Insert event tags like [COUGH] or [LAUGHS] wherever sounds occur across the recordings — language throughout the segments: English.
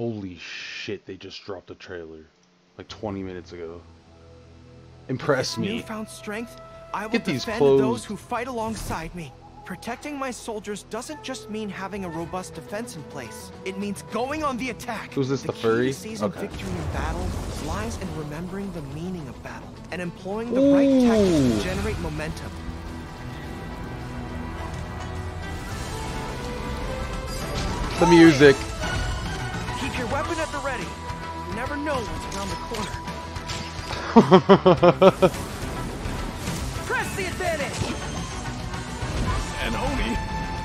Holy shit, they just dropped a trailer. Like 20 minutes ago. Impress me. Newfound strength, I will Get these defend clothes. those who fight alongside me. Protecting my soldiers doesn't just mean having a robust defense in place. It means going on the attack. Who's this, the key furry? Okay. victory in battle lies in remembering the meaning of battle and employing the right tactics to generate momentum. The music. Keep your at the ready. You never know what's around the corner. [LAUGHS] Press the advantage! And Oni.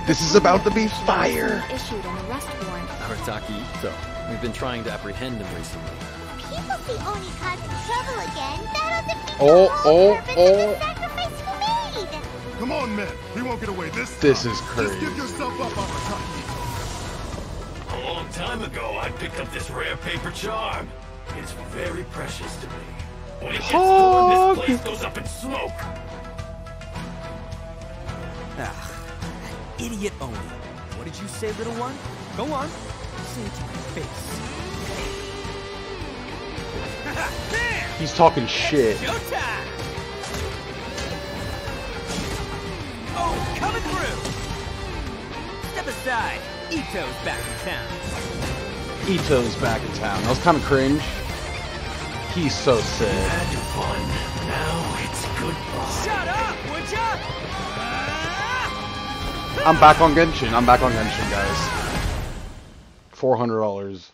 This is about to be fire. Issued an arrest warrant. Arataki Itto. We've been trying to apprehend him recently. People see Oni causing trouble again. That'll defeat Oh, the whole oh, purpose oh. of the sacrifice you made. Come on, men. He won't get away this This time. is Just crazy. give yourself up, Arataki. A long time ago, I picked up this rare paper charm. It's very precious to me. When it gets torn, Hog. this place goes up in smoke. Ah, idiot Oni. What did you say, little one? Go on. Say it to my face. [LAUGHS] He's talking shit. Showtime! Oh, coming through! Step aside. Itto's back in town. Itto's back in town. That was kind of cringe. He's so sick. Had fun. Now it's goodbye. Shut up, would ya? Ah! I'm back on Genshin. I'm back on Genshin, guys. Four hundred dollars.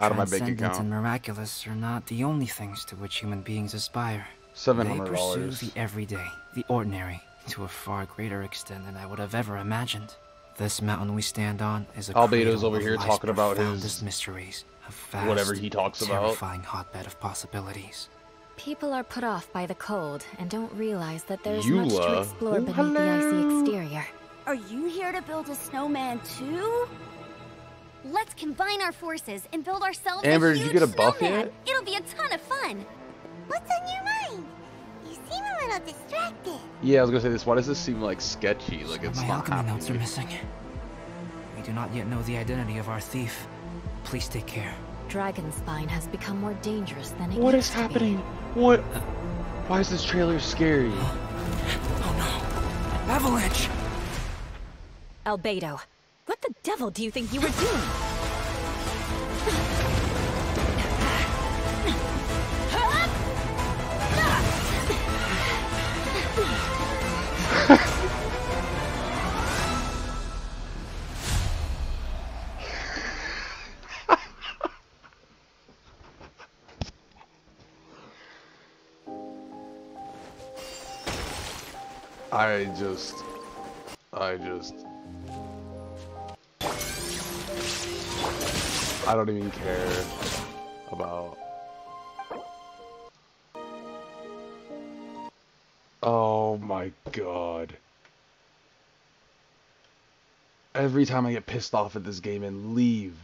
Out of my bank transcendent account. and miraculous are not the only things to which human beings aspire. Seven They pursue the everyday, the ordinary, to a far greater extent than I would have ever imagined. This mountain we stand on is a Albedo's over here talking about his- profoundest mysteries, a vast, whatever he talks about. terrifying hotbed of possibilities. People are put off by the cold and don't realize that there's much to explore beneath the icy exterior. Are you here to build a snowman too? Let's combine our forces and build ourselves Amber, a did you huge get a buff snowman. yet? It'll be a ton of fun. What's on your mind? You seem a little distracted. Yeah, I was gonna say this. Why does this seem like sketchy? Like Some of it's my not alchemy notes are missing. We do not yet know the identity of our thief. Please take care. Dragonspine has become more dangerous than it What used is to be. happening? What? Why is this trailer scary? Oh, oh no! Avalanche! Albedo, what the devil do you think you were doing? I just, I just, I don't even care about. Oh my god. Every time I get pissed off at this game and leave,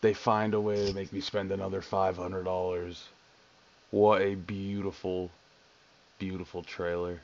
they find a way to make me spend another $500. What a beautiful, beautiful trailer.